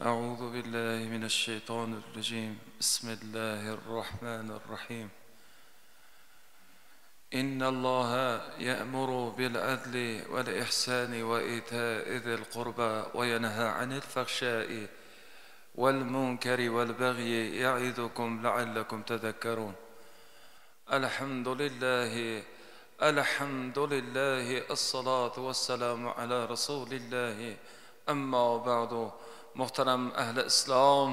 أعوذ بالله من الشيطان الرجيم. بسم الله الرحمن الرحيم. إن الله يأمر بالعدل والإحسان وإيتاء ذي القربى وينهى عن الفحشاء والمنكر والبغي يعظكم لعلكم تذكرون. الحمد لله الحمد لله الصلاة والسلام على رسول الله. أما بعد muhtaram ahli islom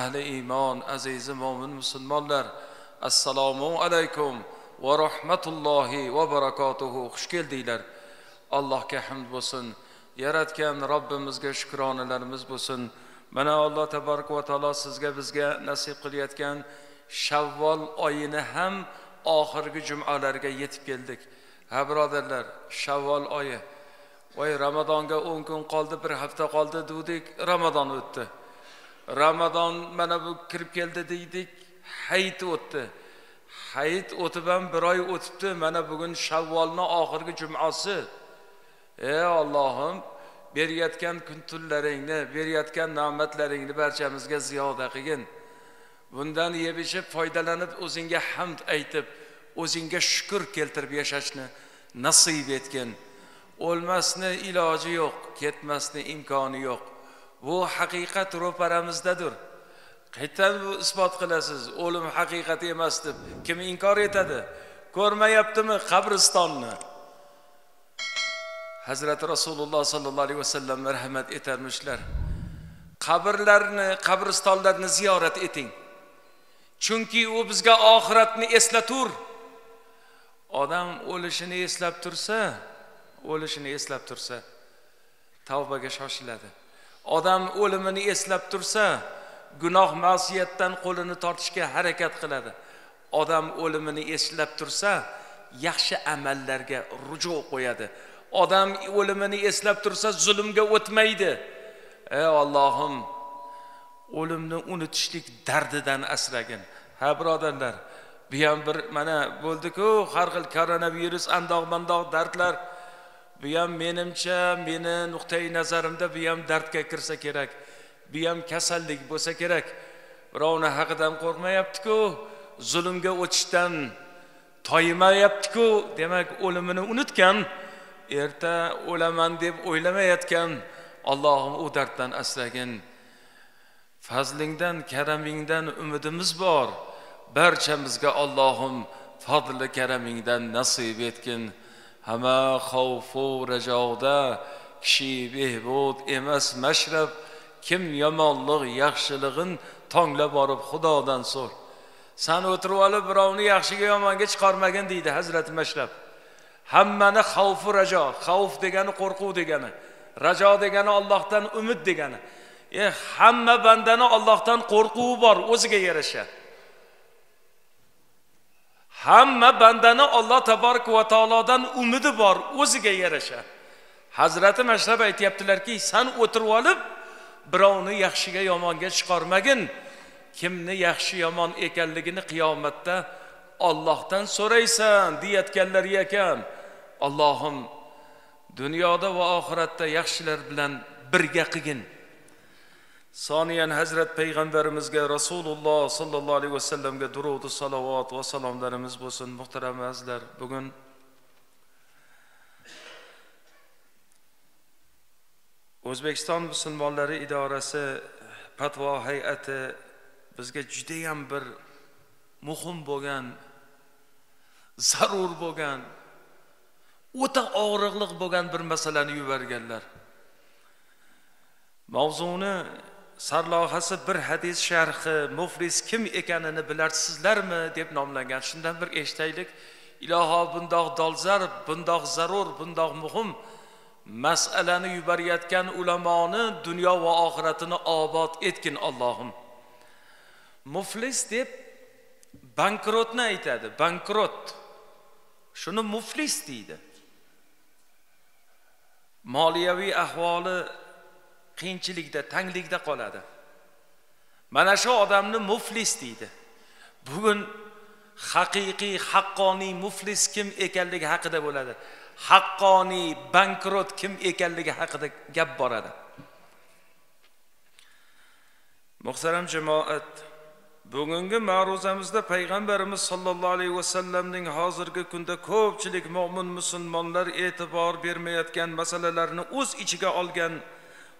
ahli iymon azizi mo'min musulmonlar assalomu alaykum va rahmatullohi va barakotuhu xush keldinglar allohga hamd bo'lsin. Yaratgan robbimizga shukronalarimiz bo'lsin. Mana alloh tabaraka va taolo sizga bizga nasib qilayotgan shavvol oyini ham oxirgi jumalarga yetib keldik. Ha birodarlar shavvol oyi voy ramazonga o'n kun qoldi bir hafta qoldi dedik ramazon o'tdi. Ramazon mana bu kirib keldi deydik hayit o'tdi. Hayit o'tib ham bir oy o'tibdi mana bugun shavvolni oxirgi jumasi. Ey ollohim berayotgan kun tunlaringni berayotgan ne'matlaringni barchamizga ziyoda qilgin. Bundan yeb ichib foydalanib o'zingga hamd aytib o'zingga shukur keltirib yashashni nasib etgin. O'lmasni iloji yo'q ketmasni imkoni yo'q. Bu haqiqat ro'paramizdadir qayerdan bu isbot qilasiz? O'lim haqiqat emas deb kim inkor etadi? Ko'rmayaptimi qabristonni? Hazrati rasululloh sollallohu alayhi vasallam marhamat etarmishlar. Qabrlarni qabristonlarni ziyorat eting. Chunki u bizga oxiratni eslatur odam o'lishini eslab tursa o'lishini eslab tursa tavbaga shoshiladi. Odam o'limini eslab tursa gunoh ma'siyatdan qo'lini tortishga harakat qiladi. Odam o'limini eslab tursa yaxshi amallarga ruju qo'yadi. Odam o'limini eslab tursa zulmga o'tmaydi. Ey ollohim o'limni unutishlik dardidan asragin. Ha birodarlar bu ham bir mana bo'ldiku har xil koronavirus andoq mandoq dardlar. Bu ham menimcha meni nuqtai nazarimda bu ham dardga kirsa kerak. Bu ham kasallik bo'lsa kerak. Birovni haqidan qo'rqmayaptiku zulmga o'tishdan toyimayaptiku demak o'limini unutgan erta o'laman deb o'ylamayotgan allohim u darddan asragin. Fazlingdan karamingdan umidimiz bor. Barchamizga allohim fadli karamingdan nasib etgin. Hamma xavfu rajoda kishi behbud emas mashrab kim yomonlik yaxshilig'in tonglab borib xudodan so'r. San o'tirib olib birovni yaxshiga yomonga chiqarmagin deydi hazrati mashrab. Hammani xavfu rajo xavf degani qo'rquv degani rajo degani ollohdan umid degani. E hamma bandani ollohdan qo'rquvi bor o'ziga yarasha. Hamma bandani olloh taborak va taolodan umidi bor o'ziga yarasha. Hazrati mashrab aytyaptilarki san o'tirib olib birovni yaxshiga yomonga chiqarmagin. Kimni yaxshi yomon ekanligini qiyomatda ollohdan so'raysan deyayotganlar ekan allohim dunyoda va oxiratda yaxshilar bilan birga qilgin. Soniyan hazrat payg'ambarimizga rasululloh sollallohu alayhi vasallamga durudi salovat va salomlarimiz bo'lsin muhtaram azizlar. Bugun o'zbekiston musulmonlari idorasi patvo hay'ati bizga judayam bir muhim bo'lgan zarur bo'lgan o'ta og'riqli bo'lgan bir masalani yuborganlar. Mavzuni sarlavhasi bir hadis sharhi muflis kim ekanini bilarsizlarmi deb nomlangan. Shundan bir eshitaylik. Iloho bundoq dolzarb bundoq zarur bundoq muhim masalani yuborayotgan ulamoni dunyo va oxiratini obod etgin ollohim muflis deb bankrotni aytadi bankrot. Shuni muflis deydi. Moliyaviy ahvoli qiyinchilikda tanglikda qoladi. Mana shu odamni muflis deydi. Bugun haqiqiy haqqoniy muflis kim ekanligi haqida bo'ladi. Haqqoniy bankrot kim ekanligi haqida gap boradi. Muhtaram jamoat bugungi ma'ruzamizda payg'ambarimiz sollallohu alayhi vasallamning hozirgi kunda ko'pchilik mo'min musulmonlar e'tibor bermayotgan masalalarni o'z ichiga olgan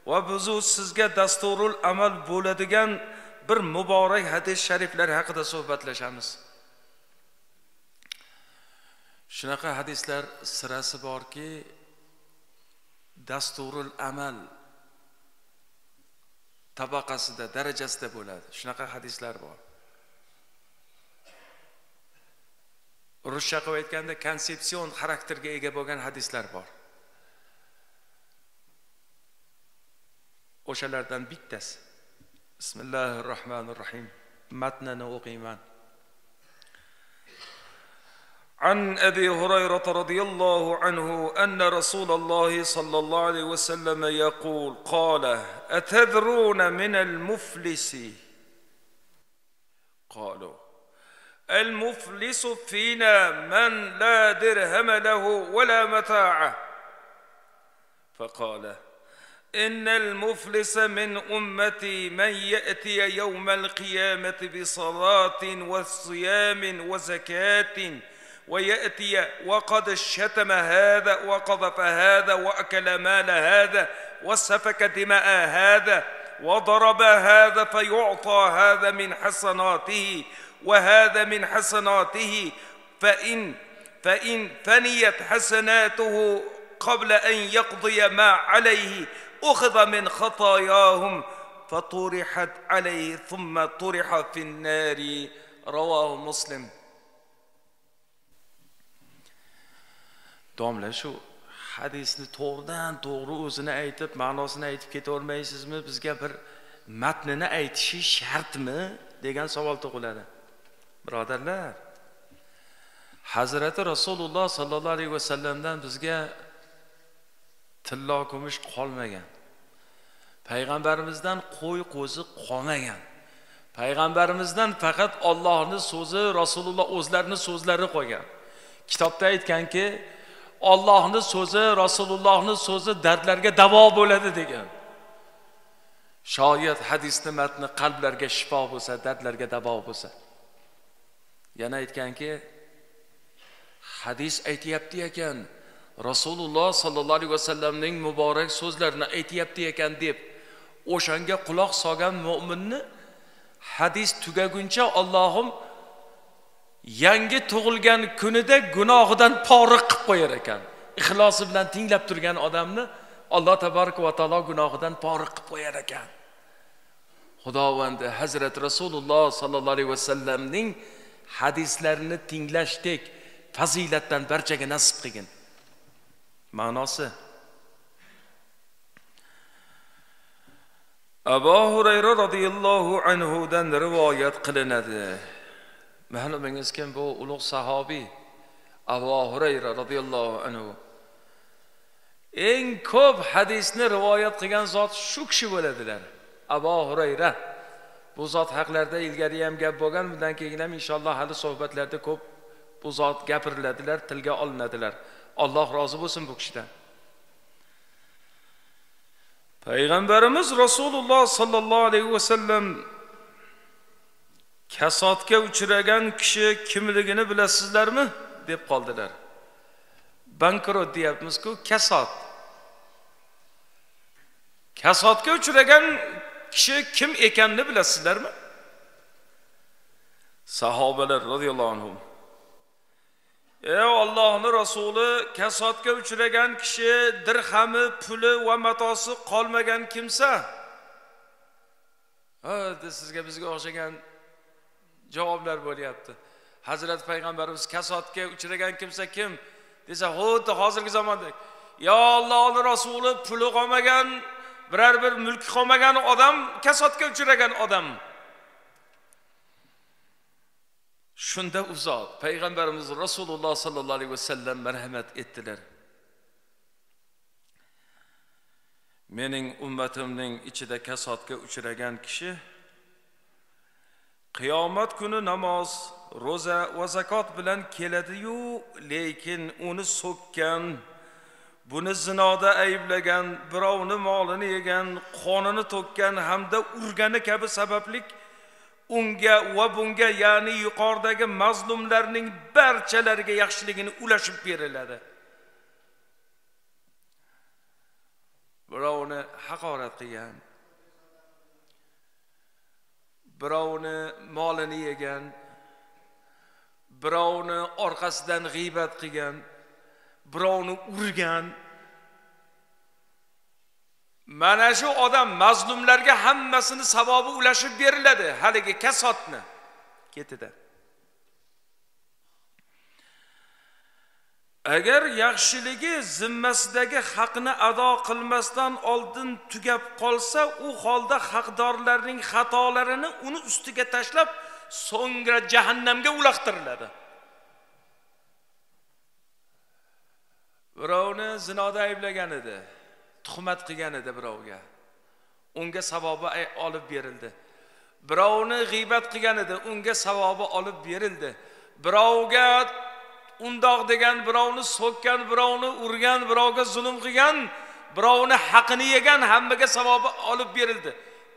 va bizu sizga dasturul amal bo'ladigan bir muborak hadis shariflar haqida suhbatlashamiz. Shunaqa hadislar sirasi borki dasturul amal tabaqasida darajasida bo'ladi. Shunaqa hadislar bor. Ruscha qilib aytganda konsepsion xarakterga ega bo'lgan hadislar bor. O'shalardan bittasi bismillahi rohmanir rohim matnini o'qiyman عن أبي هريرة رضي الله عنه أن رسول الله صلى الله عليه وسلم يقول قال أتذرون من المفلس؟ قالوا المفلس فينا من لا درهم له ولا متاع فقال إن المفلس من أمتي من يأتي يوم القيامة بصلاة وصيام وزكاة ويأتي وقد شتم هذا وقذف هذا وأكل مال هذا وسفك دماء هذا وضرب هذا فيعطى هذا من حسناته وهذا من حسناته فإن فإن فنيت حسناته قبل أن يقضي ما عليه أخذ من خطاياهم فطرحت عليه ثم طرح في النار رواه مسلم domla shu hadisni to'g'ridan to'g'ri o'zini aytib ma'nosini aytib ketavermaysizmi bizga bir matnini aytishi shartmi degan savol tug'iladi birodarlar hazrati rasululloh sollallohu alayhi vasallamdan bizga tillo kumush qolmagan. Payg'ambarimizdan qo'y qo'zi qolmagan. Payg'ambarimizdan faqat ollohni so'zi rasululloh o'zlarini so'zlari qolgan. Kitobda aytganki ollohni so'zi rasulullohni so'zi dardlarga davo bo'ladi degan. Shoyat hadisni matni qalblarga shifo bo'lsa dardlarga davo bo'lsa. Yana aytganki hadis aytyapti ekan rasululloh sollallohu alayhi vasallamning muborak so'zlarini aytyapti ekan deb o'shanga quloq solgan mo'minni hadis tugaguncha ollohim yangi tug'ilgan kunida gunohidan pora qilib qo'yar ekan. Ixlosi bilan tinglab turgan odamni alloh tabaraka va taolo gunohidan pora qilib qo'yar ekan. Xudovandi hazrati rasululloh sollallohu alayhi vasallamning hadislarini tinglashdek fazilatdan barchaga nasib qilgin. Ma'nosi abu hurayra roziyallohu anhudan rivoyat qilinadi. Ma'lumingiz kim bu ulug' sahobiy abu hurayra roziyallohu anhu? Eng ko'p hadisni rivoyat qilgan zot shu kishi bo'ladilar. Abu hurayra. Bu zot haqlarida ilgari ham gap bo'lgan bundan keyin ham inshaalloh hali suhbatlarda ko'p bu zot gapiriladilar tilga olinadilar. Alloh rozi bo'lsin bu kishidan. Payg'ambarimiz rasululloh sollallohu alayhi vasallam kasodga uchragan kishi kimligini bilasizlarmi? deb qoldilar. Bankrot deyapmizku kasod. Kasodga uchragan kishi kim ekanini bilasizlarmi? Sahobalar roziyallohu anhu ey ollohni rasuli kasodga uchragan kishi dirhami puli va matosi qolmagan kimsa? Ha sizga bizga o'xshagan javoblar bo'lyapti. Hazrati payg'ambarimiz kasodga uchragan kimsa kim? Desa xuddi hozirgi zamonda. Yo ollohni rasuli puli qolmagan biror bir mulki qolmagan odam kasodga uchragan odam. Shunda u zot payg'ambarimiz rasululloh sollallohu alayhi vasallam marhamat etdilar. Mening ummatimning ichida kasodga uchragan kishi qiyomat kuni namoz ro'za va zakot bilan keladiyu lekin uni so'kkan buni zinoda ayblagan birovni molini yegan qonini to'kkan hamda urgani kabi sabablik unga va bunga ya'ni yuqoridagi mazlumlarning barchalariga yaxshiligini ulashib beriladi. Birovni haqorat qilgan birovni molini yegan birovni orqasidan g'iybat qilgan birovni urgan mana shu odam mazlumlarga hammasini savobi ulashib beriladi. Haligi kasotni ketida. Agar yaxshiligi zimmasidagi haqni ado qilmasdan oldin tugab qolsa u holda haqdorlarning xatolarini uni ustiga tashlab so'ngra jahannamga uloqtiriladi birovni zinoda ayblagan edi. Tuhmat qilgan edi birovga. Unga savobi olib berildi. Birovni g'iybat qilgan edi unga savobi olib berildi. Birovga undoq degan birovni so'kkan birovni urgan birovga zulm qilgan birovni haqini yegan hammaga savobi olib berildi.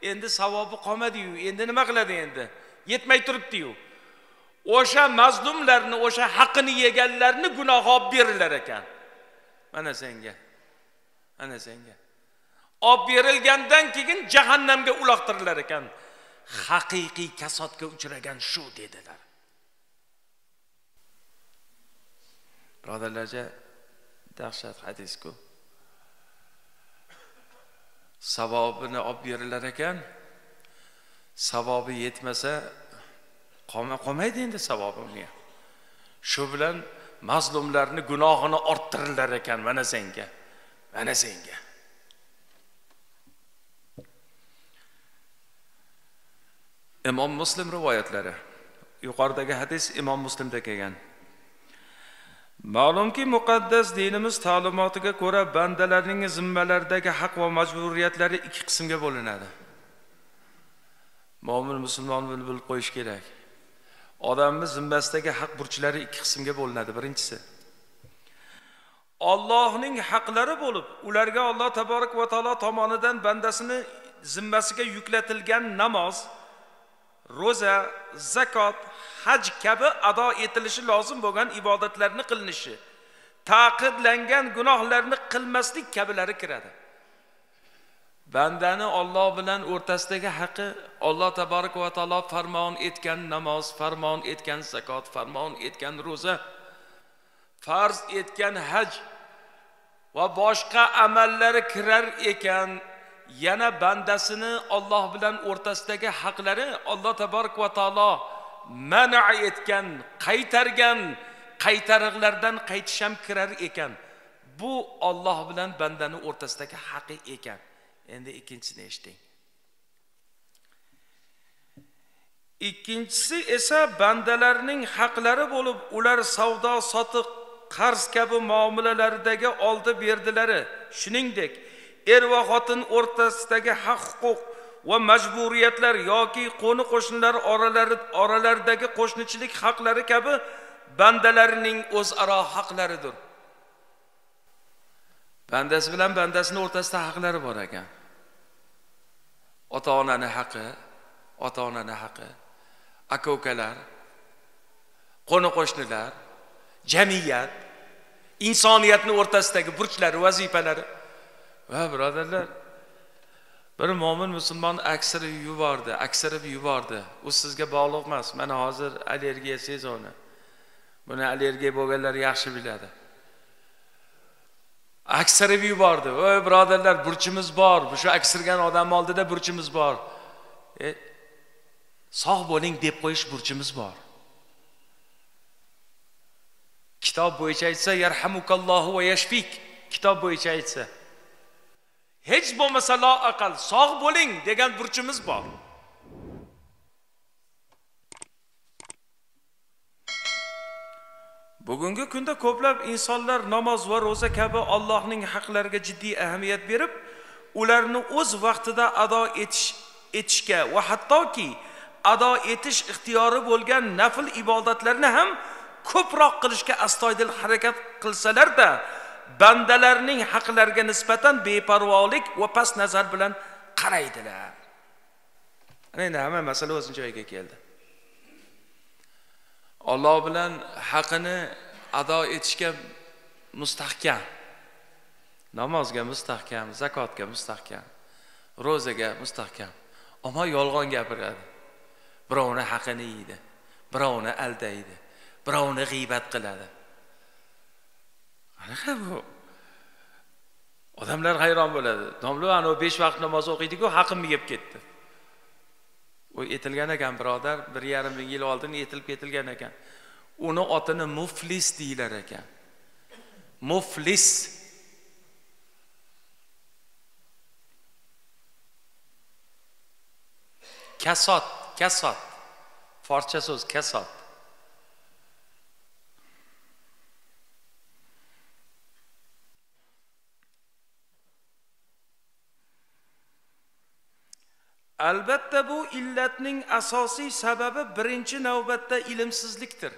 Endi savobi qolmadiyu endi nima qiladi endi? Yetmay turibdiyu. O'sha mazlumlarni o'sha haqini yeganlarni gunohi olib berilar ekan. Mana senga. Ana senga. Olib berilgandan keyin jahannamga uloqtirilar ekan. Haqiqiy kasodga uchragan shu dedilar. Birodarlarcha dahshat hadisku. Savobini olib berilar ekan. Savobi yetmasa qolmaydi endi savobi unga. Shu bilan mazlumlarni gunohini orttirilar ekan mana senga. Ana senga. Imom muslim rivoyatlari. Yuqoridagi hadis imom muslimda kelgan. Ma'lumki muqaddas dinimiz ta'limotiga ko'ra bandalarning zimmalaridagi haq va majburiyatlari ikki qismga bo'linadi. Mo'min musulmon bilib qo'yish kerak. Odamni zimmasidagi haq burchlari ikki qismga bo'linadi. Birinchisi Allohning haqlari bo'lib ularga Alloh taborak va taolo tomonidan bandasini zimmasiga yuklatilgan namoz ro'za zakot haj kabi ado etilishi lozim bo'lgan ibodatlarni qilinishi taqidlangan gunohlarni qilmaslik kabilari kiradi. Bandani Alloh bilan o'rtasidagi haqqi Alloh taborak va taolo farmon etgan namoz farmon etgan zakot farmon etgan ro'za farz etgan haj va boshqa amallari kirar ekan yana bandasini Alloh bilan o'rtasidagi haqlari Alloh taborak va taolo mana etgan qaytargan qaytariqlardan qaytish ham kirar ekan. Bu Alloh bilan bandani o'rtasidagi haqi ekan. Endi ikkinchisini eshiting ikkinchisi esa bandalarning haqlari bo'lib ular savdo sotiq qarz kabi muomalalardagi oldi berdilari shuningdek er va xotin o'rtasidagi haq huquq va majburiyatlar yoki qo'ni qo'shnilar oralari oralaridagi qo'shnichilik haqlari kabi bandalarining o'zaro haqlaridir. Bandasi bilan bandasini o'rtasida haqlari bor ekan. Ota onani haqi ota onani haqi aka ukalar qo'ni qo'shnilar jamiyat insoniyatni o'rtasidagi burchlari vazifalari. Va birodarlar bir mo'min musulmon aksirib yubordi aksirib yubordi. U sizga bog'liq emas. Mana hozir allergiya sezoni. Buni allergiya bo'lganlar yaxshi biladi. Aksirib yubordi. Voy birodarlar burchimiz bor. Shu aksirgan odamni oldida burchimiz bor. E, sog' bo'ling deb qo'yish burchimiz bor. Kitob bo'yicha aytsa yarhamukallohu va yashfik kitob bo'yicha aytsa. Hech bo'lmasa lo aqal sog' bo'ling degan burchimiz bor. Bugungi kunda ko'plab insonlar namoz va ro'za kabi Allohning haqlariga jiddiy ahamiyat berib ularni o'z vaqtida ado etish etishga va hattoki ado etish ixtiyori bo'lgan nafl ibodatlarni ham ko'proq qilishga astoydil harakat qilsalarda bandalarning haqlariga nisbatan beparvolik va past nazar bilan qaraydilar. Ana endi hamma masala o'z joyiga keldi. Olloh bilan haqini ado etishga mustahkam namozga mustahkam zakotga mustahkam ro'zaga mustahkam. Ammo yolg'on gapiradi. Birovni haqini yeydi birovni aldaydi. Birovni g'iybat qiladi. Qanaqa bu? Odamlar hayron bo'ladi. Domla anavi besh vaqt namoz o'qiydiku haqimni yeb ketdi. U etilgan ekan birodar bir yarim ming yil oldin etilib ketilgan ekan. Uni otini muflis deyilar ekan. Muflis. Kasot kasot. Forscha so'z kasot. Albatta bu illatning asosiy sababi birinchi navbatda ilmsizlikdir.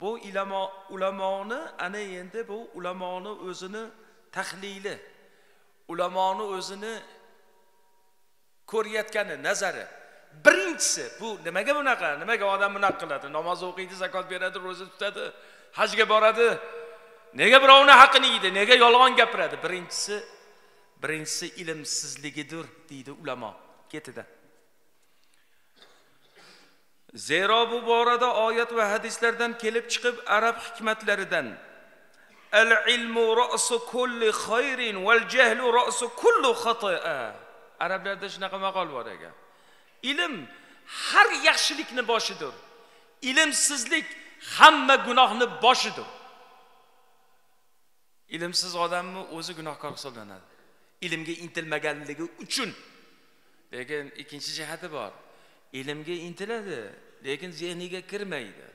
Bu ilamo ulamoni ana endi bu ulamoni o'zini tahlili ulamoni o'zini ko'rayotgani nazari. Birinchisi bu nimaga bunaqa nimaga odam bunaqa qiladi? Namoz o'qiydi zakot beradi ro'za tutadi hajga boradi. Nega birovni haqini yeydi? Nega yolg'on gapiradi? Birinchisi birinchisi ilmsizligidir deydi ulamo. Ketida zero bu borada oyat va hadislardan kelib chiqib arab hikmatlaridan. Al ilmu ra'su kulli khayrin val jahlu ra'su kulli xatoa arablarda shunaqa maqol bor ekan ilm har yaxshilikni boshidir. Ilmsizlik hamma gunohni boshidir. Ilmsiz odamni o'zi gunohkor hisoblanadi. Ilmga intilmaganligi uchun lekin ikkinchi jihati bor. Ilmga intiladi lekin zehniga kirmaydi.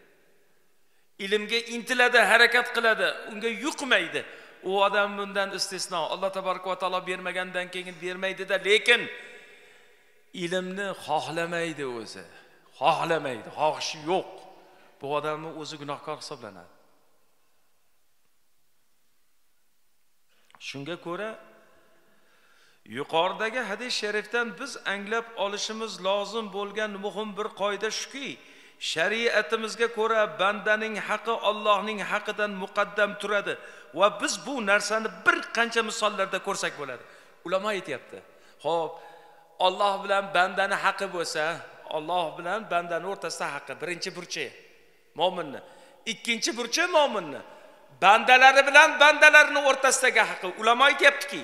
Ilmga intiladi harakat qiladi unga yuqmaydi. U odam bundan istisno alloh tabaraka va taolo bermagandan keyin bermaydida lekin ilmni xohlamaydi o'zi. Xohlamaydi xohishi yo'q. Bu odamni o'zi gunohkor hisoblanadi. Shunga ko'ra yuqoridagi hadis sharifdan biz anglab olishimiz lozim bo'lgan muhim bir qoida shuki shariatimizga ko'ra bandaning haqi Allohning haqidan muqaddam turadi va biz bu narsani bir qancha misollarda ko'rsak bo'ladi. Ulamo aytyapti ho'p Alloh bilan bandani haqi bo'lsa Alloh bilan bandani o'rtasida haqi birinchi burchi mo'minni. Ikkinchi burchi mo'minni. Bandalari bilan bandalarni o'rtasidagi haqi. Ulamo aytyaptiki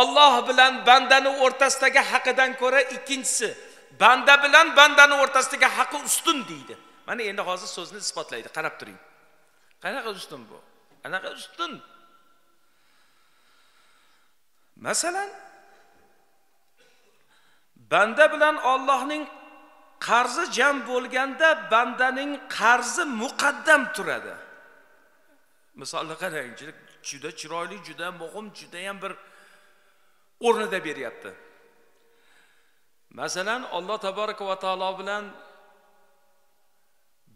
Alloh bilan bandani o'rtasidagi haqidan ko'ra ikkinchisi banda bilan bandani o'rtasidagi haqi ustun deydi. Mana endi hozir so'zni isbotlaydi qarab turing. Qanaqa ustun bu? Qanaqa ustun? Masalan banda bilan Allohning qarzi jam bo'lganda bandaning qarzi muqaddam turadi. Misolni qarang juda chiroyli juda muhim juda ham bir o'rnida beryapti. Masalan alloh taboraka va taolo bilan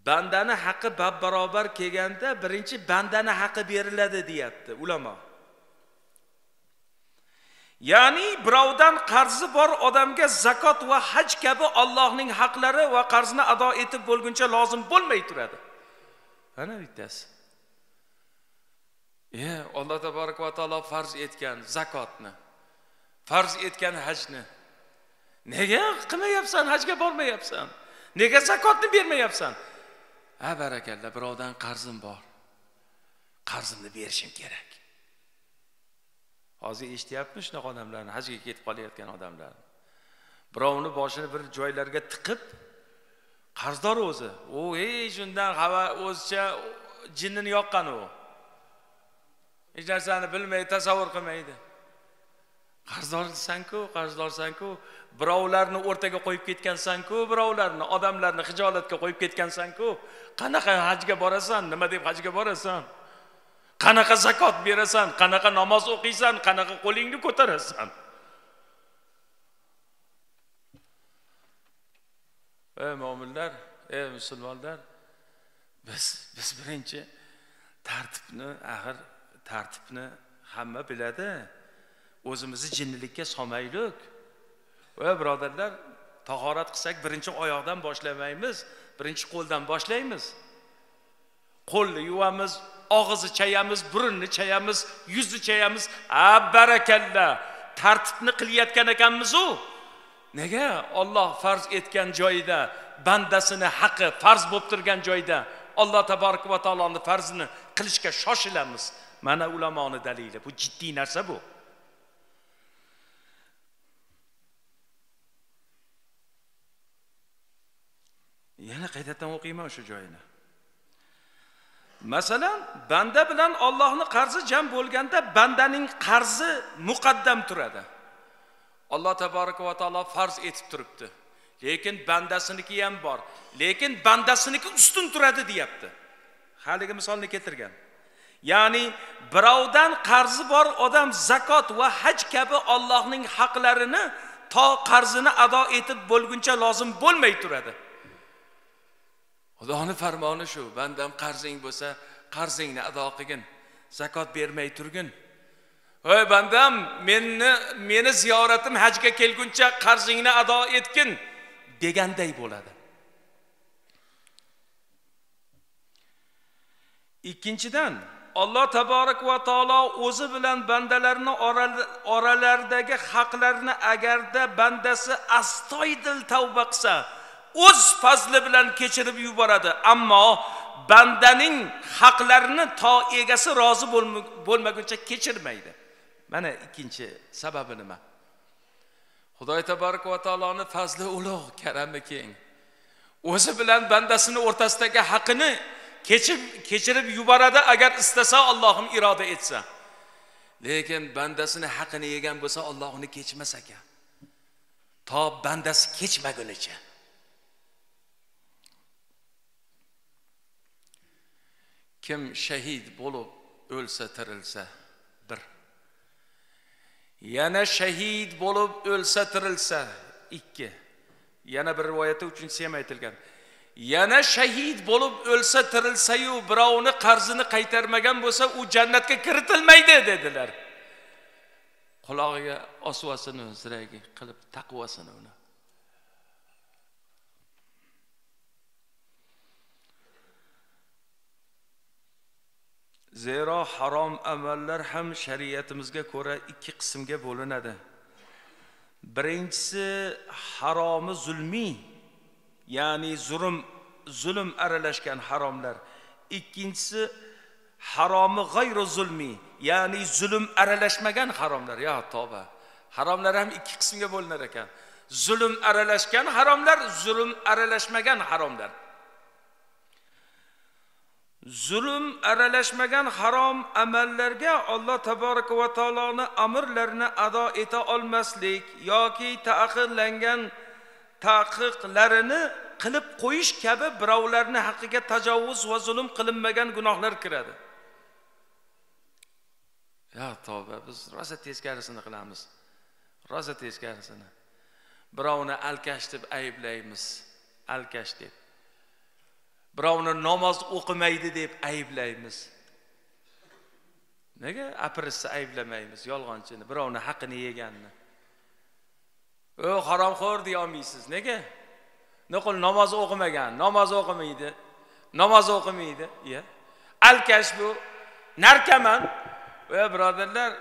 bandani haqqi bab barobar kelganda birinchi bandani haqqi beriladi deyapti ulamo. Ya'ni birovdan qarzi bor odamga zakot va haj kabi Allohning haqlari va qarzni ado etib bo'lguncha lozim bo'lmay turadi. Ana bittasi. E alloh taboraka va taolo farz etgan zakotni. Farz etgan hajni. Nega qilmayapsan hajga bormayapsan? Nega zakotni bermayapsan? Ha barakalla birovdan qarzim bor. Qarzimni berishim kerak. Hozir eshityapmiz shunaqa odamlarni hajga ketib qolayotgan odamlarni? Birovni boshini bir joylarga tiqib qarzdor o'zi. U hech undan xabar o'zicha jinnini yoqqan u. Hech narsani bilmaydi tasavvur qilmaydi. Qarzdorsanku qarzdorsanku birovlarni o'rtaga qo'yib ketgansanku birovlarni odamlarni hijolatga qo'yib ketgansanku qanaqa hajga borasan nima deb hajga borasan? Qanaqa zakot berasan qanaqa namoz o'qiysan qanaqa qo'lingni ko'tarasan? Ey mo'minlar ey musulmonlar biz biz birinchi tartibni axir tartibni hamma biladi. O'zimizni jinnilikka solmaylik. Va birodarlar tahorat qilsak birinchi oyoqdan boshlamaymiz birinchi qo'ldan boshlaymiz. Qo'lni yuvamiz og'izni chayamiz burunni chayamiz yuzni chayamiz. A barakalla tartibni qilayotgan ekanmizu? Nega olloh farz etgan joyida bandasini haqqi farz bo'lib turgan joyda alloh taborak va taoloni farzini qilishga shoshilamiz? Mana ulamoni dalili bu jiddiy narsa bu. Yana qaytadan o'qiyman o'sha joyini. Masalan banda bilan ollohni qarzi jam bo'lganda bandaning qarzi muqaddam turadi. Alloh taboraka va taolo farz etib turibdi. Lekin bandasiniki ham bor. Lekin bandasiniki ustun turadi deyapti. Haligi misolni keltirgan. Ya'ni birovdan qarzi bor odam zakot va haj kabi ollohning haqlarini to qarzini ado etib bo'lguncha lozim bo'lmay turadi. Xudoni farmoni shu. Bandam qarzing bo'lsa qarzingni ado qilgin. Zakot bermay turgin. Voy bandam meni meni ziyoratim hajga kelguncha qarzingni ado etgin deganday bo'ladi. Ikkinchidan alloh taborak va taolo o'zi bilan bandalarni oralaridagi haqlarni agarda bandasi astoydil tavba qilsa o'z fazli bilan kechirib yuboradi. Ammo bandaning haqlarini to egasi rozi bo'lmaguncha kechirmaydi. Mana ikkinchi sababi nima? Xudoy taborak va taoloni fazli ulug' karami keng. O'zi bilan bandasini o'rtasidagi haqini kechib kechirib yuboradi agar istasa Allohim iroda etsa. Lekin bandasini haqini yegan bo'lsa Alloh uni kechmas ekan. To bandasi kechmagunicha. Kim shahid bo'lib o'lsa tirilsa bir. Yana shahid bo'lib o'lsa tirilsa ikki. Yana bir rivoyatda uchinchisi ham aytilgan. Yana shahid bo'lib o'lsa tirilsayu birovni qarzini qaytarmagan bo'lsa u jannatga kiritilmaydi dedilar. Qulog'iga osvasini ziragi qilib taqvasini uni zero harom amallar ham shariatimizga ko'ra ikki qismga bo'linadi. Birinchisi haromi zulmiy ya'ni zulm zulm aralashgan haromlar. Ikkinchisi haromi g'ayru zulmiy ya'ni zulm aralashmagan haromlar. Yo tavba. Haromlar ham ikki qismga bo'linar ekan. Zulm aralashgan haromlar zulm aralashmagan haromlar. Zulm aralashmagan harom amallarga Alloh taboraka va taoloni amrlarini ado eta olmaslik yoki ta'qirlangan taqiqlarini qilib qo'yish kabi birovlarni haqqiga tajovuz va zulm qilinmagan gunohlar kiradi. Yo tavba biz rosa teskarisini qilamiz. Rosa teskarisini. Birovni alkash deb ayblaymiz. Alkash deb birovni namoz o'qimaydi deb ayblaymiz. Nega apirisni ayblamaymiz yolg'onchini birovni haqini yeganni. O haromxo'r deyolmaysiz nega? Nuqul namoz o'qimagan namoz o'qimaydi namoz o'qimaydi iya alkash bu narkaman. E birodarlar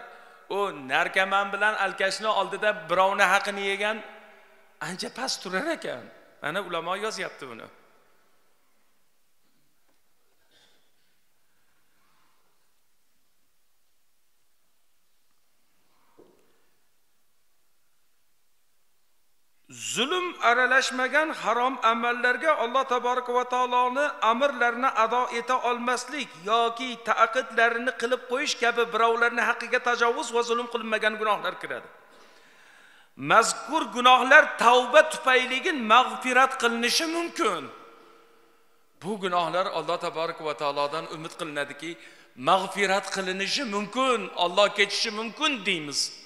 u narkaman bilan alkashni oldida birovni haqini yegan ancha past turar ekan. Mana ulamo yozyapti buni. Zulm aralashmagan harom amallarga alloh taboraka va taoloni amrlarini ado eta olmaslik yoki taqidlarini qilib qo'yish kabi birovlarni haqqiga tajovuz va zulm qilinmagan gunohlar kiradi. Mazkur gunohlar tavba tufayligi mag'firat qilinishi mumkin. Bu gunohlar alloh taboraka va taolodan umid qilinadiki mag'firat qilinishi mumkin olloh kechishi mumkin deymiz.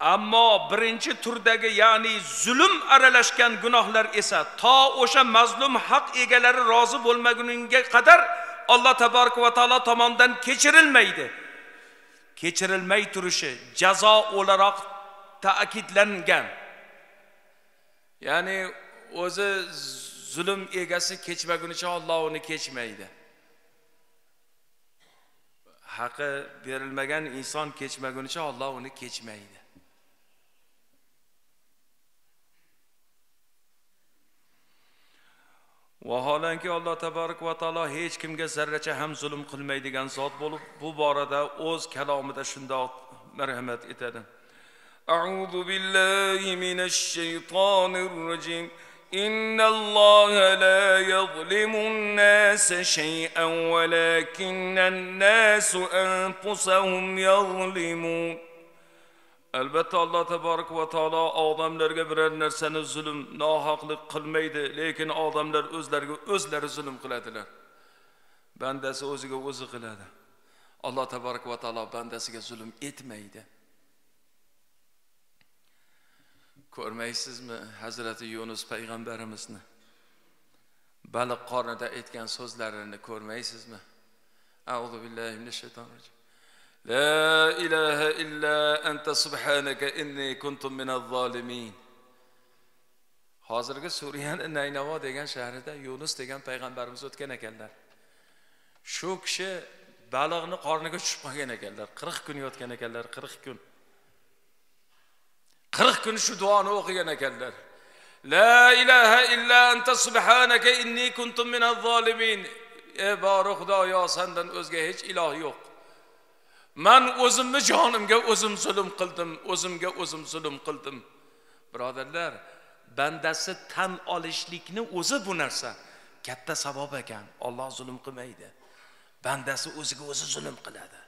Ammo birinchi turdagi ya'ni zulm aralashgan gunohlar esa to o'sha mazlum haq egalari rozi bo'lmagunga qadar alloh taborak va taolo tomonidan kechirilmaydi. Kechirilmay turishi jazo o'laroq ta'kidlangan. Ya'ni o'zi zulm egasi kechmagunicha Alloh uni kechmaydi. Haqi berilmagan inson kechmagunicha Alloh uni kechmaydi. vaholanki alloh taborak va taolo hech kimga zarracha ham zulm qilmaydigan zot bo'lib bu borada o'z kalomida shundoq marhamat etadi أعوذ بالله من الشيطان الرجيم إن الله لا يظلم الناس شيئا ولكن الناس أنفسهم يظلمون albatta alloh taborak va taolo odamlarga biror narsani zulm nohaqlik qilmaydi lekin odamlar o'zlariga o'zlari zulm qiladilar bandasi o'ziga o'zi qiladi alloh taborak va taolo bandasiga zulm etmaydi ko'rmaysizmi hazrati yunus payg'ambarimizni baliq qornida aytgan so'zlarini ko'rmaysizmi a'udhu billahi minash shaytonir rojim لا إله إلا أنت سبحانك إني كنت من الظالمين hozirgi suriyani naynavo degan shahrida yunus degan payg'ambarimiz o'tgan ekanlar shu kishi baliqni qorniga tushib qolgan ekanlar qirq kun yotgan ekanlar qirq kun qirq kun shu duoni o'qigan ekanlar la ilaha illa anta subhanaka inni kuntum minaz zolimin ey bori xudoyo sandan o'zga hech iloh yo'q man o'zimni jonimga o'zim zulm qildim o'zimga o'zim zulm qildim. Birodarlar bandasi tan olishlikni o'zi bu narsa. Katta savob ekan olloh zulm qilmaydi. Bandasi o'ziga o'zi zulm qiladi.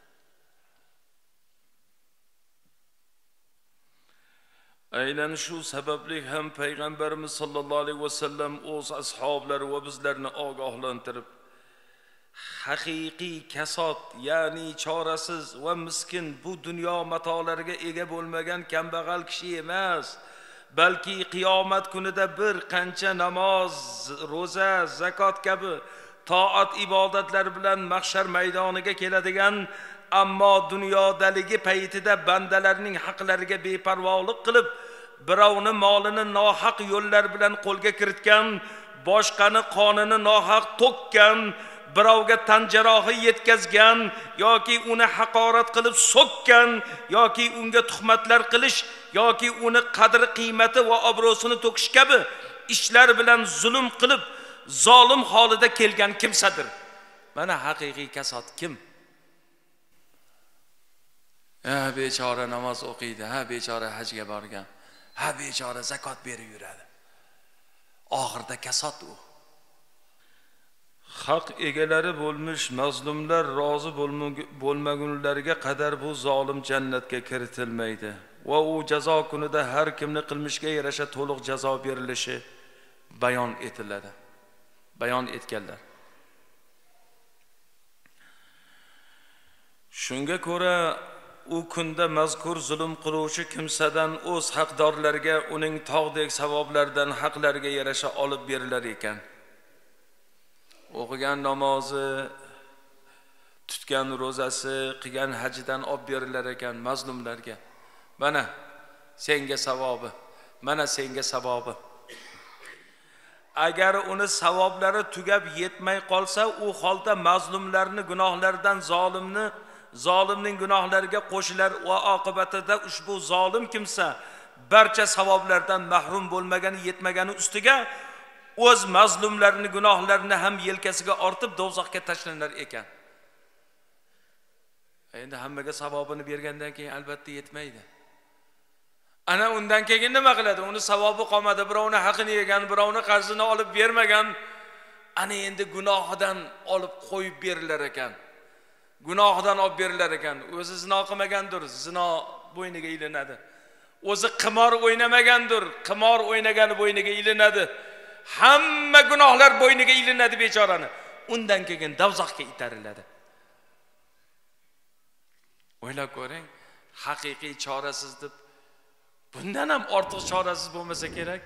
Aynan shu sababli ham payg'ambarimiz sollallohu alayhi vasallam o'z ashoblari va bizlarni ogohlantirib haqiqiy kasod ya'ni chorasiz va miskin bu dunyo matolariga ega bo'lmagan kambag'al kishi emas. Balki qiyomat kunida bir qancha namoz ro'za zakot kabi toat ibodatlar bilan mahshar maydoniga keladigan ammo dunyodaligi paytida bandalarning haqlariga beparvolik qilib birovni molini nohaq yo'llar bilan qo'lga kiritgan boshqani qonini nohaq to'kkan birovga tan jarohi yetkazgan yoki uni haqorat qilib so'kkan yoki unga tuhmatlar qilish yoki uni qadri qiymati va obro'sini to'kish kabi ishlar bilan zulm qilib zolim holida kelgan kimsadir. Mana haqiqiy kasod kim? Ha bechora namoz o'qiydi ha bechora hajga borgan ha bechora zakot berib yuradi. Oxirida kasod u. haq egalari bo'lmish mazlumlar rozi bo'lmagunlariga qadar bu zolim jannatga kiritilmaydi. Va u jazo kunida har kimni qilmishiga yarasha to'liq jazo berilishi bayon etiladi bayon etganlar. Shunga ko'ra u kunda mazkur zulm qiluvchi kimsadan o'z haqdorlariga uning tog'dek savoblaridan haqlariga yarasha olib berilar ekan. O'qigan namozi tutgan ro'zasi qilgan hajidan olib berilar ekan mazlumlarga. Mana senga savobi mana senga savobi. Agar uni savoblari tugab yetmay qolsa u holda mazlumlarni gunohlaridan zolimni zolimning gunohlariga qo'shilar va oqibatida ushbu zolim kimsa barcha savoblardan mahrum bo'lmagani yetmagani ustiga o'z mazlumlarini gunohlarini ham yelkasiga ortib do'zaxga tashlanar ekan. Endi hammaga savobini bergandan keyin albatta yetmaydi. Ana undan keyin nima qiladi? Uni savobi qolmadi. Birovni haqini yegan birovni qarzini olib bermagan ana endi gunohidan olib qo'yib berilar ekan. Gunohidan olib berilar ekan. O'zi zino qilmagandir zino bo'yniga ilinadi. O'zi qimor o'ynamagandir qimor o'ynagani bo'yniga ilinadi. Hamma gunohlar bo'yniga ilinadi bechorani. Undan keyin davzoxga itariladi. O'ylab ko'ring haqiqiy chorasiz deb. Bundan ham ortiq chorasiz bo'lmasa kerak.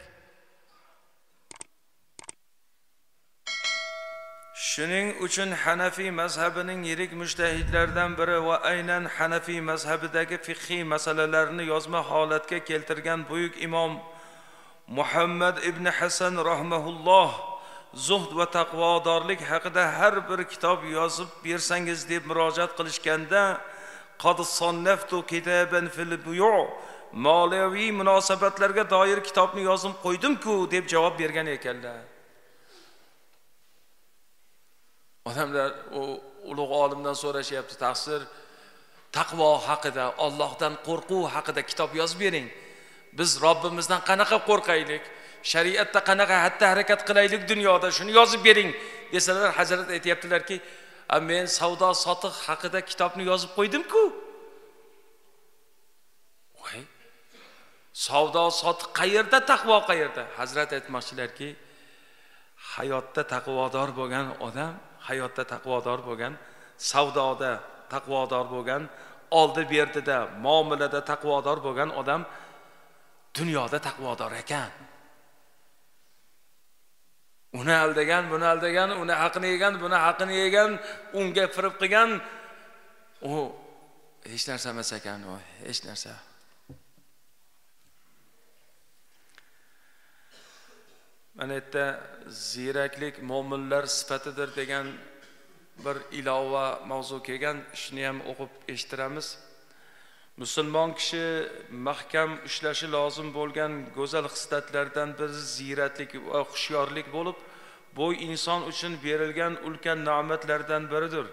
Shuning uchun hanafiy mazhabining yirik mushtahidlaridan biri va aynan hanafiy mazhabidagi fiqhiy masalalarni yozma holatga keltirgan buyuk imom muhammad ibn hasan rahmaulloh zuhd va taqvodorlik haqida har bir kitob yozib bersangiz deb murojaat qilishganda qad sonnaftu kitaban fil buyu moliyaviy munosabatlarga doir kitobni yozib qo'ydimku? deb javob bergan ekanlar. Odamlar u ulug' olimdan so'rashyapti taqsir taqvo haqida Allohdan qo'rquv haqida kitob yozib bering. Biz robbimizdan qanaqa qo'rqaylik shariatda qanaqa xatti harakat qilaylik dunyoda shuni yozib bering desalar hazrat aytyaptilarki men savdo sotiq haqida kitobni yozib qo'ydim-ku. Voy savdo sotiq qayerda taqvo qayerda? Hazrat aytmoqchilarki hayotda taqvodor bo'lgan odam hayotda taqvodor bo'lgan savdoda taqvodor bo'lgan oldi berdida muomalada taqvodor bo'lgan odam dunyoda taqvodor ekan. Uni aldagan buni aldagan uni haqini yegan buni haqini yegan unga firib qilgan u hech narsa emas ekan u hech narsa. Mana bu yerda ziyraklik mo'minlar sifatidir degan bir ilova mavzu kelgan shuni ham o'qib eshittiramiz. Musulmon kishi mahkam ushlashi lozim bo'lgan go'zal xislatlardan biri ziyratlik va hushyorlik bo'lib bu inson uchun berilgan ulkan ne'matlardan biridir.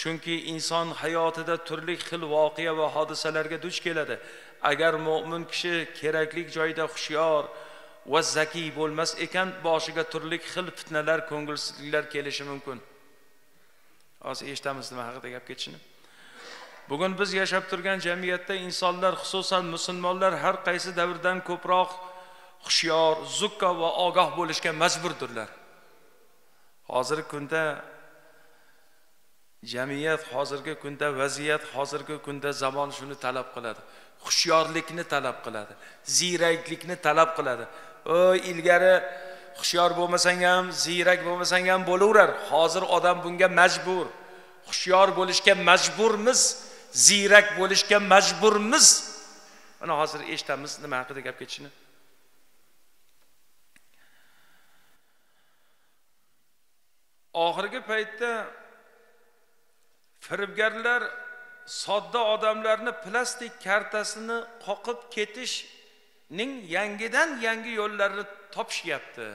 Chunki inson hayotida turli xil voqea va hodisalarga duch keladi. Agar mo'min kishi kerakli joyda hushyor va zakiy bo'lmas ekan boshiga turli xil fitnalar ko'ngilsizliklar kelishi mumkin. Hozir eshitamiz nima haqida gap ketishini bugun biz yashab turgan jamiyatda insonlar xususan musulmonlar har qaysi davrdan ko'proq hushyor zukko va ogoh bo'lishga majburdirlar hozirgi kunda jamiyat hozirgi kunda vaziyat hozirgi kunda zamon shuni talab qiladi. Hushyorlikni talab qiladi ziyraklikni talab qiladi. O ilgari hushyor bo'lmasang ham ziyrak bo'lmasang ham bo'laverar. Hozir odam bunga majbur. Hushyor bo'lishga majburmiz. Ziyrak bo'lishga majburmiz. Mana hozir eshitamiz nima haqida gap ketishini. Oxirgi paytda firibgarlar sodda odamlarni plastik kartasini qoqib ketishning yangidan yangi yo'llarini topishyapti.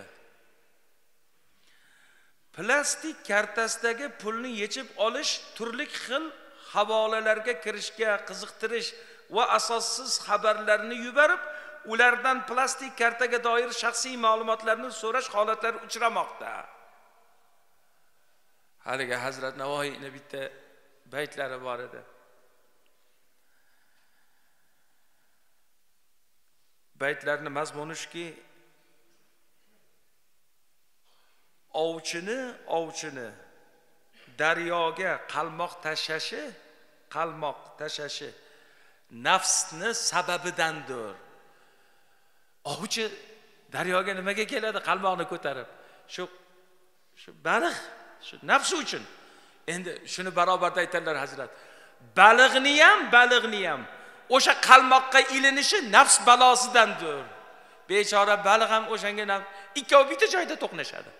Plastik kartasidagi pulni yechib olish turli xil havolalarga kirishga qiziqtirish va asossiz xabarlarni yuborib ulardan plastik kartaga doir shaxsiy ma'lumotlarni so'rash holatlari uchramoqda. Haligi hazrat navoiyni bitta baytlari bor edi. Baytlarni mazmuni shuki ovchini ovchini daryoga qalmoq tashlashi qalmoq tashlashi nafsni sababidandir. Ovchi daryoga nimaga keladi? Qalmoqni ko'tarib. Shu shu baliq shu nafsi uchun. Endi shuni barobarda aytadilar hazrat. Baliqni ham baliqni ham o'sha qalmoqqa ilinishi nafs balosidandir. Bechora baliq ham o'shanga ikkovi bitta joyda to'qnashadi.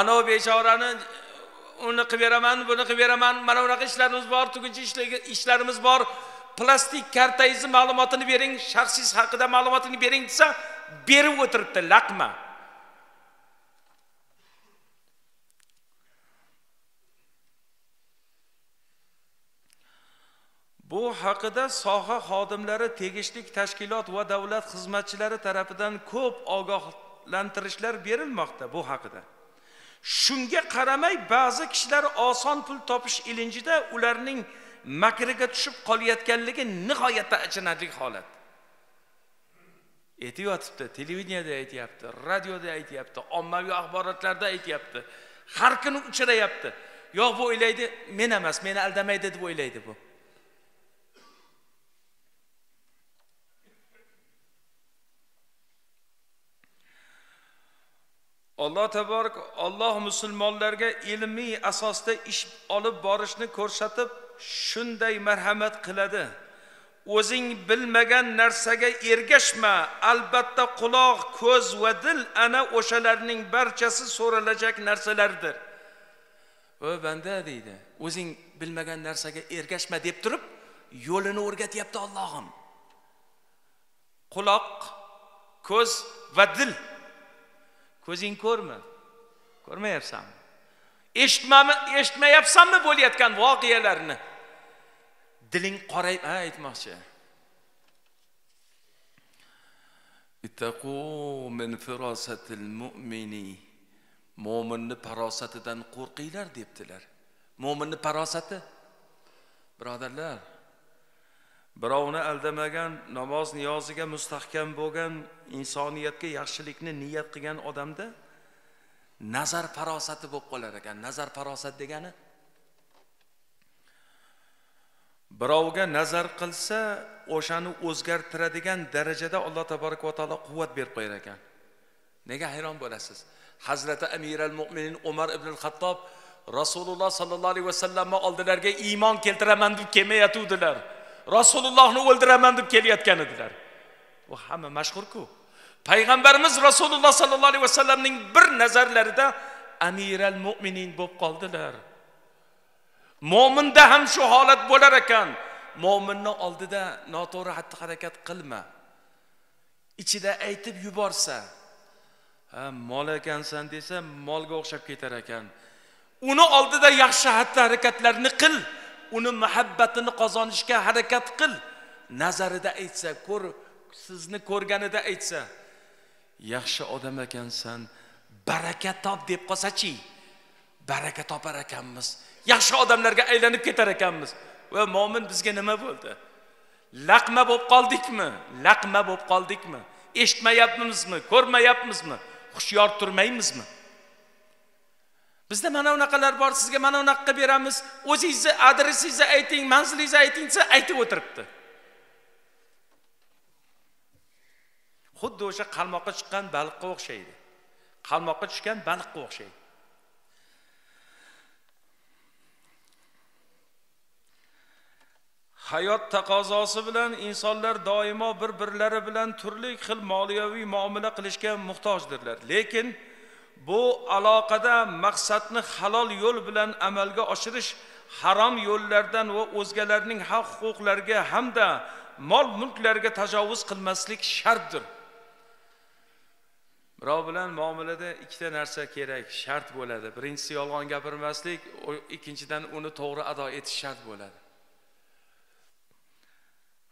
Anavi bechorani uni qilib beraman buni qilib beraman. Mana bunaqa ishlarimiz bor tuguncha ishlarimiz bor. Plastik kartangizni ma'lumotini bering shaxsingiz haqida ma'lumotini bering desa berib o'tiribdi laqma. Bu haqida soha xodimlari tegishli tashkilot va davlat xizmatchilari tarafidan ko'p ogohlantirishlar berilmoqda bu haqida. Shunga qaramay ba'zi kishilar oson pul topish ilinjida ularning makriga tushib qolayotganligi nihoyatda achinarli holat. Aytib yotibdi televideniyada aytyapti radioda aytyapti ommaviy axborotlarda aytyapti. Har kuni uchrayapti. Yo'q bu o'ylaydi men emas meni aldamaydi deb o'ylaydi bu. Alloh taborak olloh musulmonlarga ilmiy asosda ish olib borishni ko'rsatib shunday marhamat qiladi. O'zing bilmagan narsaga ergashma albatta quloq ko'z va dil ana o'shalarning barchasi so'ralajak narsalardir. O banda deydi. O'zing bilmagan narsaga ergashma deb turib yo'lini o'rgatyapti Allohim. Quloq ko'z va dil. Ko'zing ko'rmi? Ko'rmayapsanmi? Eshitmami eshitmayapsanmi bo'layotgan voqealarni? Diling qorayib ha aytmoqchi. Ittaqu min firosatil mu'mini. Mo'minni farosatidan qo'rqinglar debdilar. Mo'minni farosati birodarlar birovni aldamagan namoz niyoziga mustahkam bo'lgan insoniyatga yaxshilikni niyat qilgan odamda nazar farosati bo'lib qolar ekan. Nazar farosat degani birovga nazar qilsa o'shani o'zgartiradigan darajada alloh taboraka va taolo quvvat berib qo'yar ekan. Nega hayron bo'lasiz? Hazrati amiral mo'minin umar ibn xattob rasululloh sollallohu alayhi vasallamni oldilariga iymon keltiraman deb kelmayotgandilar rasulullohni o'ldiraman deb kelayotgan edilar. Bu hamma mashhurku. Payg'ambarimiz rasululloh sollallohu alayhi vasallamning bir nazarlarida amiral mo'minin bo'lib qoldilar. Mo'minda ham shu holat bo'lar ekan. Mo'minni oldida noto'g'ri xatti harakat qilma. Ichida aytib yuborsa ha mol ekansan desa molga o'xshab ketar ekan. Uni oldida yaxshi xatti harakatlarni qil. Uni muhabbatini qozonishga harakat qil. Nazarida aytsa ko'r sizni ko'rganida aytsa yaxshi odam ekansan baraka top deb qolsachi? Baraka topar ekanmiz. Yaxshi odamlarga aylanib ketar ekanmiz. Va mo'min bizga nima bo'ldi? Laqma bo'lib qoldikmi? Laqma bo'lib qoldikmi? Eshitmayapmizmi? Ko'rmayapmizmi? Hushyor turmaymizmi? Bizda mana unaqalar bor sizga mana unaqa qilib beramiz. O'zingizni adresingizni ayting manzilingizni ayting desa aytib o'tiribdi. Xuddi o'sha qalmoqqa chiqqan baliqqa o'xshaydi. Qalmoqqa tushgan baliqqa o'xshaydi. Hayot taqozosi bilan insonlar doimo bir birlari bilan turli xil moliyaviy muomala qilishga muhtojdirlar. Lekin bu aloqada maqsadni halol yo'l bilan amalga oshirish harom yo'llardan va o'zgalarning haq huquqlariga hamda mol mulklarga tajovuz qilmaslik shartdir. Birov bilan muomalada ikkita narsa kerak shart bo'ladi. Birinchisi yolg'on gapirmaslik ikkinchidan uni to'g'ri ado etish shart bo'ladi.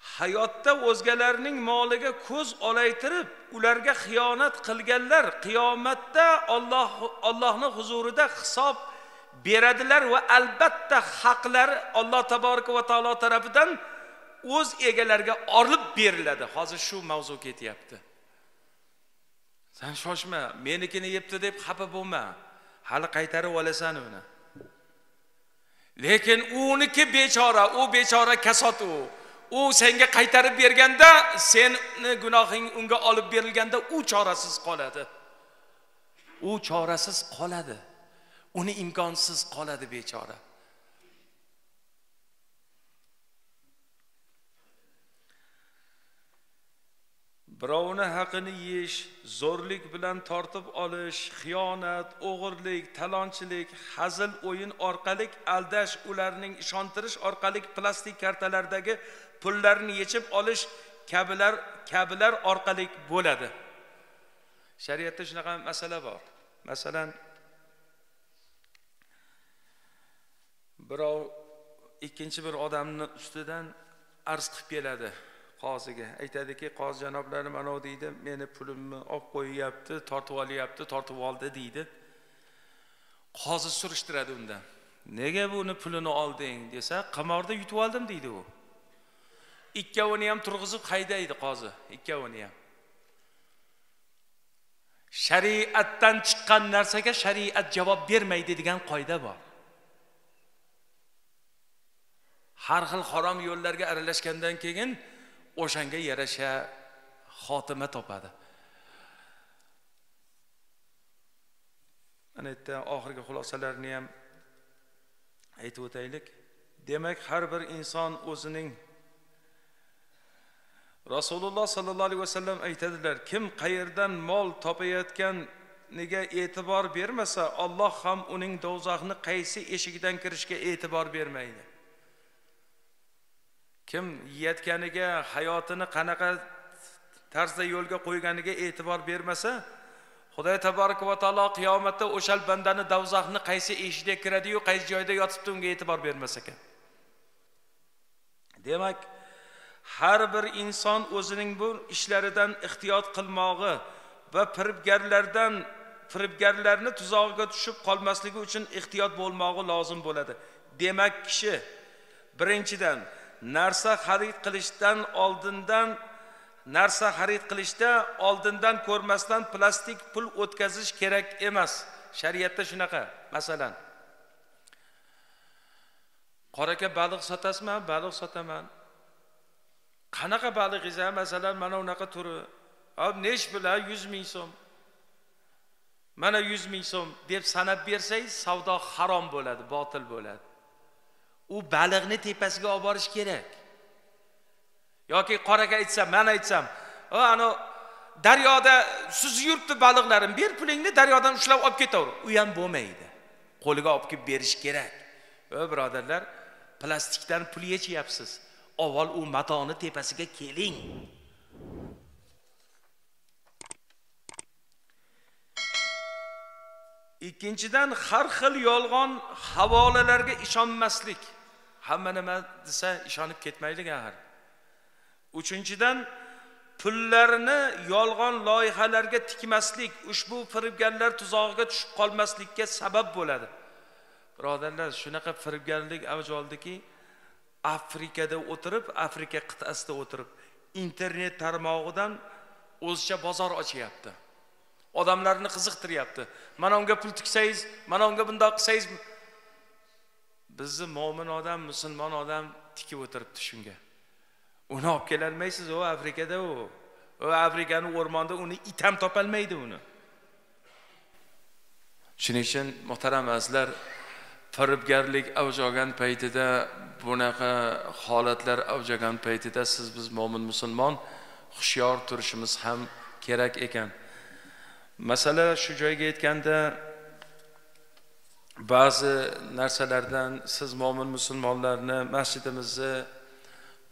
Hayotda o'zgalarning moliga ko'z olaytirib ularga xiyonat qilganlar qiyomatda Alloh Allohni huzurida hisob beradilar va albatta haqlari Alloh taboraka va taolo tarafidan o'z egalariga olib beriladi. Hozir shu mavzu ketyapti. San shoshma menikini yebdi deb xafa bo'lma. Hali qaytarib olasan uni. Lekin uniki bechora u bechora kasod u. u senga qaytarib berganda seni gunohing unga olib berilganda u chorasiz qoladi. U chorasiz qoladi. Uni imkonsiz qoladi bechora. Birovni haqini yeyish zo'rlik bilan tortib olish xiyonat o'g'irlik talonchilik hazil o'yin orqali aldash ularning ishontirish orqali plastik kartalardagi pullarni yechib olish kabilar kabilar orqali bo'ladi. Shariatda shunaqa masala bor. Masalan birov ikkinchi bir odamni ustidan arz qilib keladi. Qoziga aytadiki qozi janoblari mana deydi meni pulimni olib qo'yyapti tortib olyapti tortib oldi deydi. Qozi surishtiradi undan nega buni pulini olding? desa qimorda yutib oldim deydi u. Ikkovini ham turg'izib haydaydi qozi ikkovini ham. Shariatdan chiqqan narsaga shariat javob bermaydi degan qoida bor. Har xil harom yo'llarga aralashgandan keyin o'shanga yarasha xotima topadi. Ana yerda oxirgi xulosalarni ham aytib o'taylik. Demak har bir inson o'zining rasululloh sollallohu alayhi vasallam aytadilar kim qayerdan mol topayotganiga e'tibor bermasa olloh ham uning do'zaxni qaysi eshigidan kirishga e'tibor bermaydi. Kim yeyotganiga hayotini qanaqa tarzda yo'lga qo'yganiga e'tibor bermasa xudo tabaraka va taolo qiyomatda o'sha bandani davzaxni qaysi eshikda kiradiyu qaysi joyda yotibdi unga e'tibor bermas ekan. Demak har bir inson o'zining bu ishlaridan ehtiyot qilmog'i va firibgarlardan firibgarlarni tuzog'iga tushib qolmasligi uchun ehtiyot bo'lmog'i lozim bo'ladi. Demak kishi birinchidan narsa xarid qilishdan oldindan narsa xarid qilishda oldindan ko'rmasdan plastik pul o'tkazish kerak emas. Shariatda shunaqa. Masalan qora aka baliq sotasizmi? Baliq sotaman. Qanaqa baliqingiz masalan mana unaqa turi. Hop nech pul yuz ming so'm. Mana yuz ming so'm deb sanab bersangiz savdo harom bo'ladi botil bo'ladi. U baliqni tepasiga olib borish kerak. Yoki qoraga aytsam man aytsam ana daryoda suzib yuribdi baliqlarim ber pulingni daryodan ushlab olib ketaver. U ham bo'lmaydi. Qo'liga olib kelib berish kerak. O birodarlar plastikdan pul yechyapsiz. Avval u matoni tepasiga keling. Ikkinchidan har xil yolg'on havolalarga ishonmaslik. Hamma nima desa ishonib ketmaylik axir uchinchidan pullarni yolg'on loyihalarga tikmaslik ushbu firibgarlar tuzog'iga tushib qolmaslikka sabab bo'ladi. Birodarlar shunaqa firibgarlik avj oldiki afrikada o'tirib afrika qit'asida o'tirib internet tarmog'idan o'zicha bozor ochyapti. Odamlarni qiziqtiryapti. Mana unga pul tiksangiz mana unga bundoq qilsangiz bizni mo'min odam musulmon odam tikib o'tiribdi shunga. Uni olib kelolmaysiz u afrikada u. U afrikani o'rmonida uni it ham topolmaydi uni. Shuning uchun muhtaram azizlar firibgarlik avj olgan paytida bunaqa holatlar avj olgan paytida siz biz mo'min musulmon hushyor turishimiz ham kerak ekan. Masala shu joyga yetganda ba'zi narsalardan siz mo'min musulmonlarni masjidimizni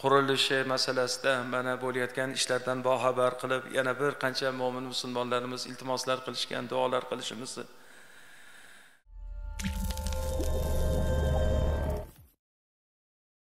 qurilishi masalasida mana bo'layotgan ishlardan boxabar qilib yana bir qancha mo'min musulmonlarimiz iltimoslar qilishgan duolar qilishimizni